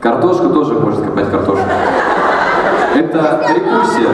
Картошку тоже можно копать картошку. Это рекурсия.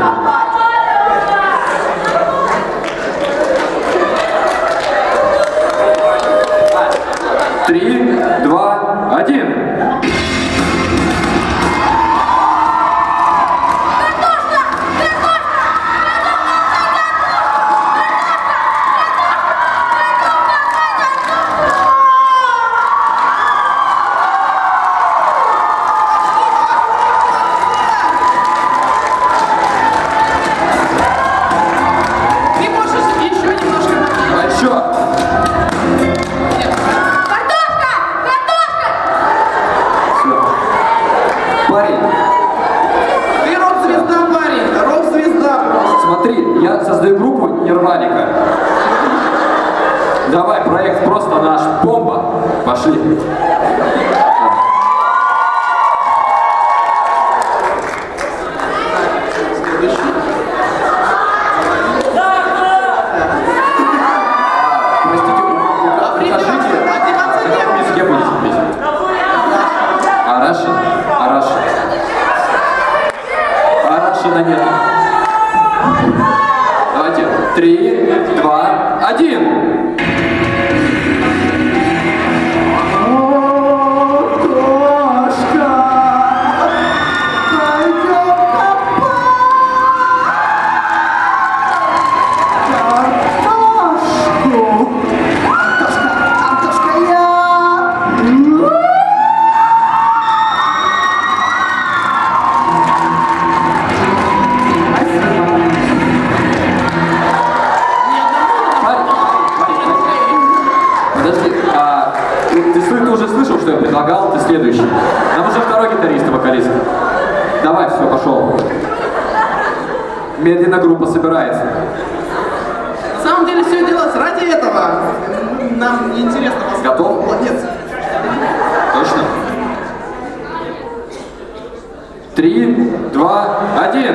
три, два, один.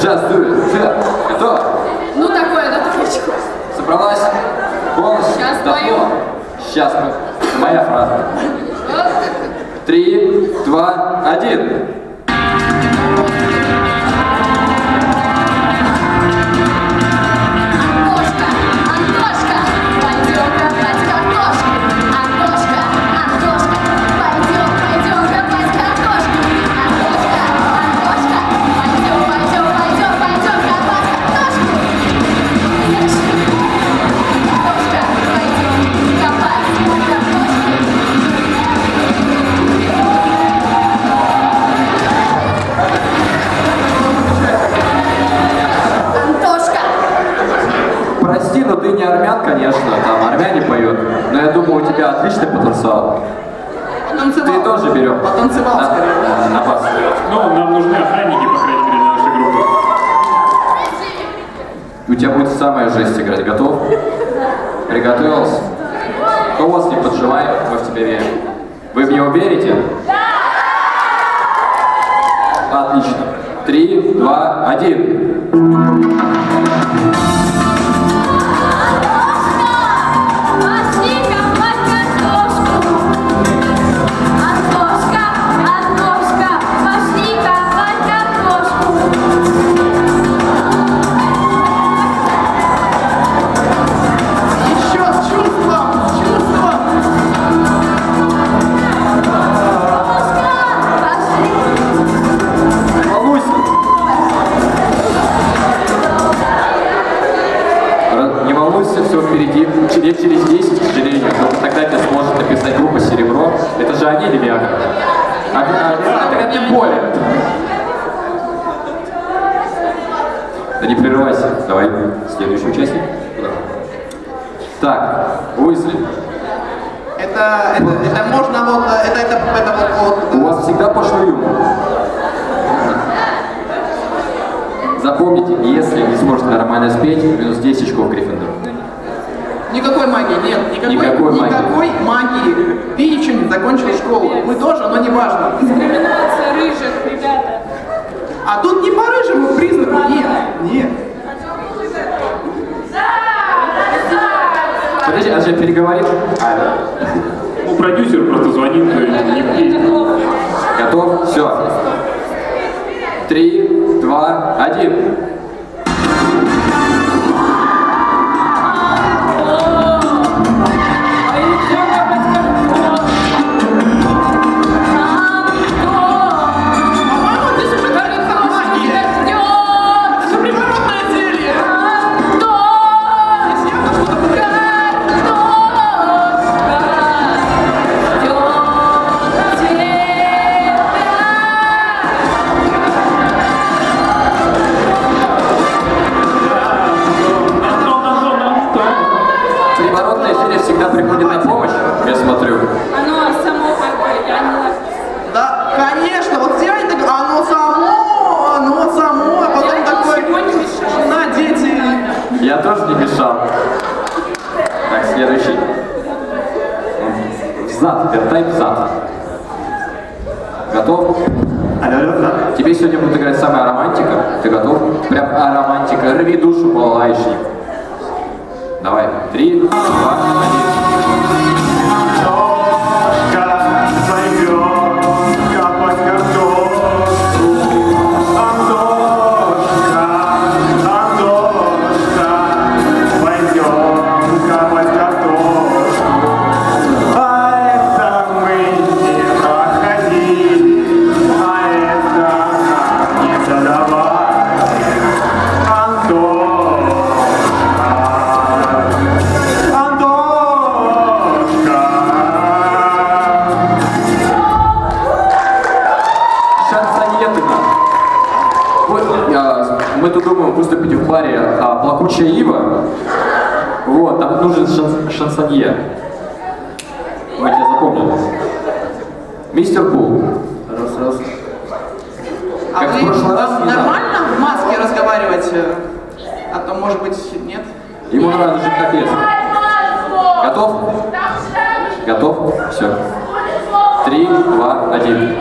Just do it. Yeah. Готов? Ну такое, на троечку. Собралась? полностью. Сейчас мою. Сейчас мы. Моя фраза. Три, два, один. но ты не армян, конечно, там армяне поют, но я думаю, у тебя отличный потенциал. Потанцевал. Ты тоже берешь. Потанцевал, на, скорее. На, на вас. Ну, нам нужны охранники, по крайней мере, для нашей группы. У тебя будет самая жесть играть. Готов? Приготовился? Хвост не поджимай, мы в тебе верим. Вы в него верите? Да! Отлично. Три, два, один. Более. Да не прерывайся. Давай, следующий участник. Куда? Так, Уизли, Это, это, это можно вот, это, это, это вот, у вот, вас всегда пошлый юмор. Запомните, если не сможете нормально спеть, минус 10 очков Гриффиндор. Никакой магии нет, никакой, Никакой магии. никакой магии. Ты еще не закончил школу. Мы тоже, но не важно. Дискриминация рыжих, ребята. А тут не по рыжему признаку, нет, нет. Подожди, а же переговорил? Ну, продюсер просто звонит и не. Готов? Все. Три, два, один. Взад, вертай взад. Готов? Алло, алло, да? Тебе сегодня будет играть самая романтика. Ты готов? Прям а, романтика. Рви душу, балалайшник. Давай. Три, два, один. Мистер Пул. Раз, раз. А Как вы прошлый раз, нормально в маске разговаривать? э? А то, может быть, нет? Ему надо жить как лес. Готов? Готов? Все. Три, два, один.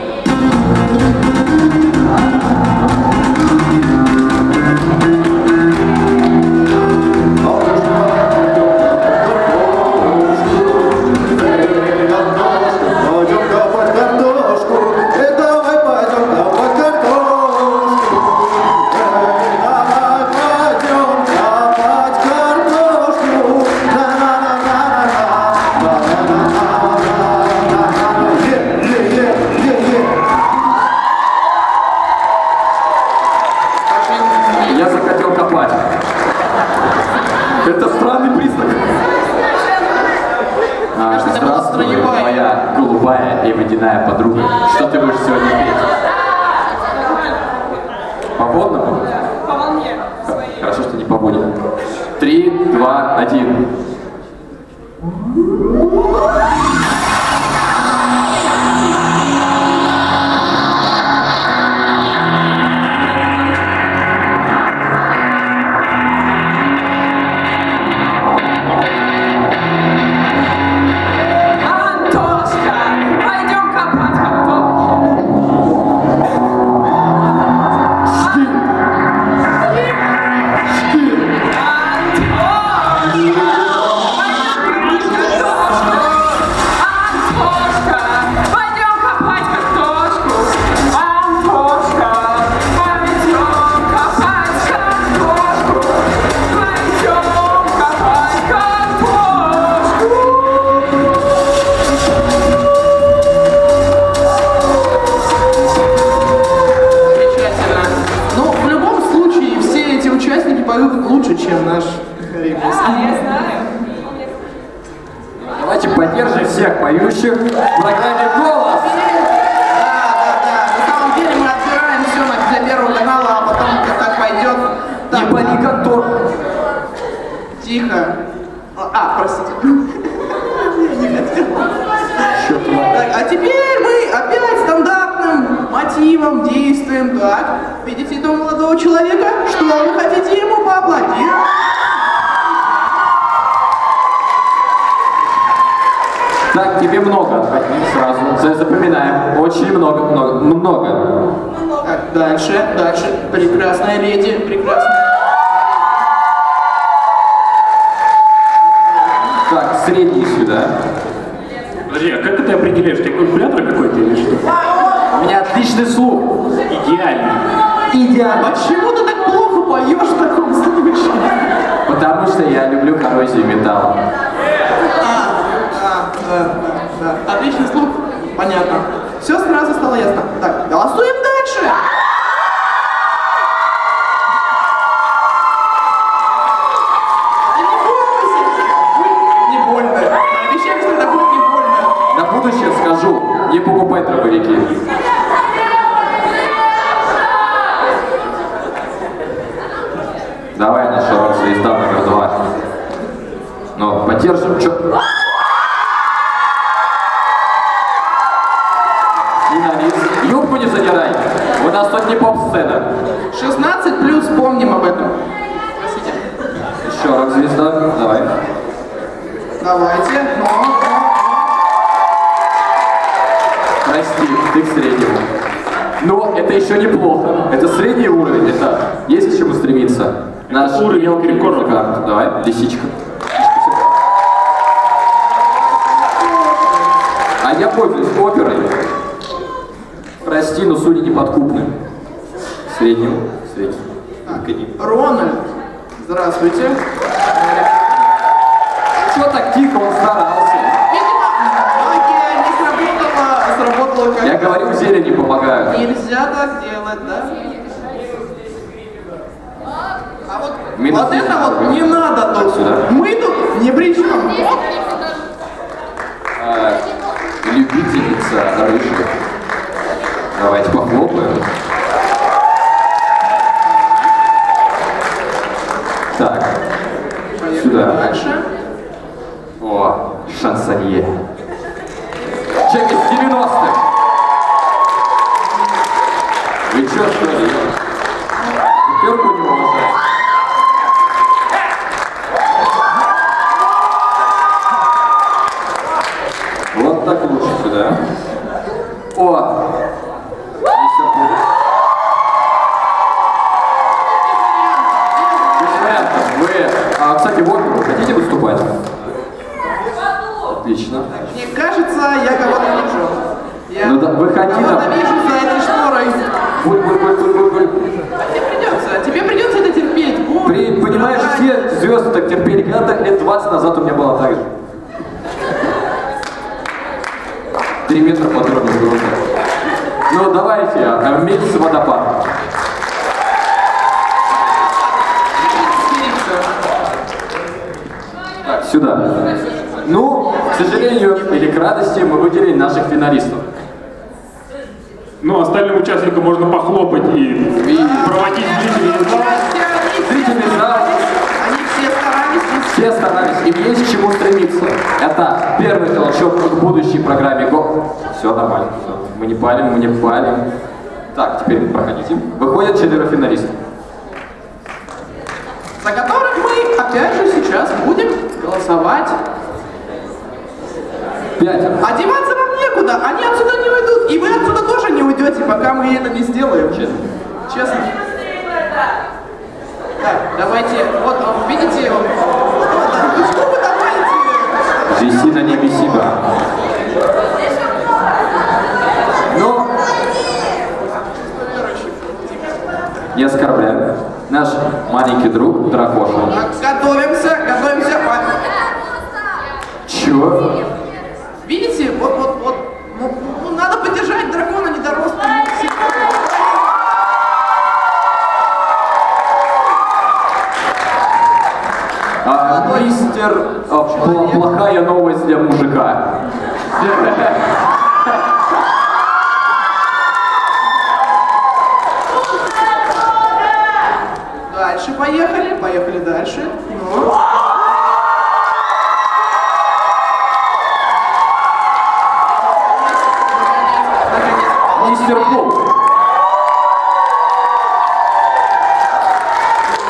Тихо. А, простите. Чё ты? Так, а теперь мы опять стандартным мотивом действуем. Так, видите этого молодого человека? Что вы хотите ему поаплодировать? Так, тебе много. Возьми сразу. За- Запоминаем. Очень много, много, много. Так, дальше, дальше. Прекрасная леди, прекрасная. Средний сюда. Подожди, а как ты определяешь? Ты калькулятор какой-то или что? У меня отличный слух. Идеально. Идеально. Почему ты так плохо поешь в таком случае? Потому что я люблю коррозию металла. А, да, да, да, да. Отличный слух. Понятно. Все сразу стало ясно. Так, голосуем дальше. И не бойтесь, будет не больно. Обещаем, что это будет не больно. На будущее скажу, покупай дробовики. Давай на широк звезда номер два. Ну, поддержим. Чё? Финалист. Юбку не задирай. У нас тут не поп-сцена. 16 плюс, помним об этом. Простите. Еще рок звезда. Давай. Давайте. Но, но. Прости, ты к среднему. Но это еще неплохо. Это средний уровень. Это есть к чему стремиться. Наш Уровень музыкант. Давай, лисичка. А я пользуюсь оперой. Прости, но судьи неподкупны. Среднему. Среднему. Так, Рональд. Здравствуйте. Чего так тихо, он старался. Как... Я говорю, зелени помогают. Нельзя так делать, да? А вот, Минус вот это вот не надо тут. Сюда. Вот так лучше сюда. О! Вы, а, кстати, вот вы хотите выступать? Отлично. Мне кажется, я кого-то вижу. Я Ну да, выходи кого-то вижу за этой шторой. Буль, буль, буль, буль, буль, буль. Тебе придется, тебе придется это терпеть. Буль. При- понимаешь, все звезды так терпели. Когда-то лет 20 назад у меня было так же. Три метра по дороге груди. Ну давайте, а вместе водопад. Так, сюда. Ну, к сожалению, или к радости, мы выделили наших финалистов. Ну, остальным участникам можно похлопать и проводить зрителей в зал. Зрительный зал, Они все старались. и Все старались, им есть к чему стремиться. Это первый толчок к будущей программе ГО. Все нормально, все. Мы не палим, мы не палим. Так, теперь проходите. Выходят четверо финалистов. за которых мы опять же сейчас будем голосовать. Пятеро. А деваться нам некуда, они отсюда не уйдут, и вы отсюда тоже не уйдете, пока мы это не сделаем. Честно. Честно. Так, давайте, вот, а, видите, вот, что вы Сиба. Ну, не оскорбляю. Наш маленький друг Дракоша. Готовимся, готовимся. А, Чё? Видите, вот, вот, вот, ну, ну, надо поддержать дракона недоростка. А, мистер а, пла- плохая новость для мужика. Дальше поехали, поехали дальше. Ну. Мистер Боб.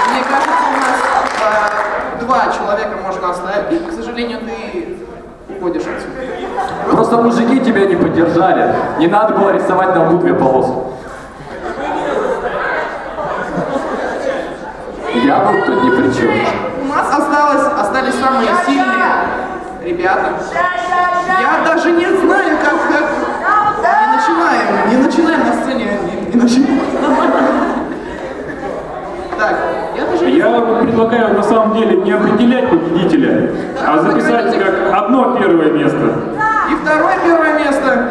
Мне кажется, у нас э, два человека можно оставить. И, к сожалению, ты уходишь отсюда. Просто мужики тебя не поддержали. Не надо было рисовать на лбу две полосы. Я был тут ни при чем. У нас осталось, остались самые сильные ребята. Я даже не знаю, как, как... Не начинаем, не начинаем на сцене, не, не начинаем. предлагаю на самом деле не определять победителя, а записать как одно первое место. И второе первое место.